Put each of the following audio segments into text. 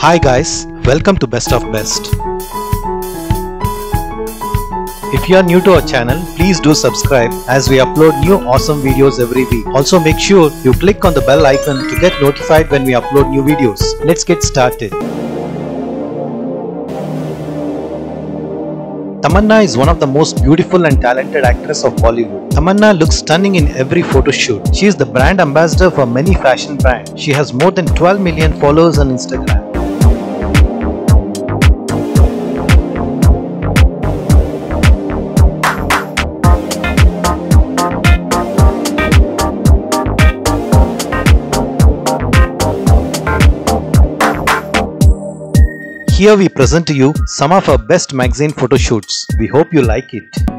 Hi guys, welcome to Best of Best. If you are new to our channel, please do subscribe as we upload new awesome videos every week. Also make sure you click on the bell icon to get notified when we upload new videos. Let's get started. Tamanna is one of the most beautiful and talented actress of Bollywood. Tamanna looks stunning in every photo shoot. She is the brand ambassador for many fashion brands. She has more than 12 million followers on Instagram. Here we present to you some of our best magazine photo shoots. We hope you like it.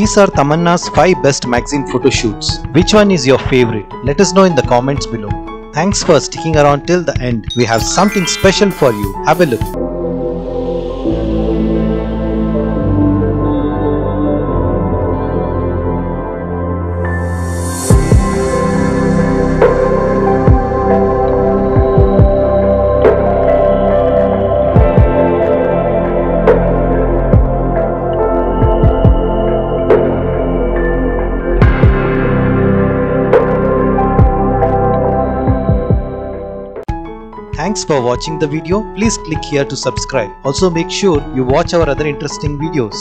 These are Tamanna's 5 best magazine photo shoots. Which one is your favorite? Let us know in the comments below. Thanks for sticking around till the end. We have something special for you. Have a look. Thanks for watching the video. Please click here to subscribe. Also make sure you watch our other interesting videos.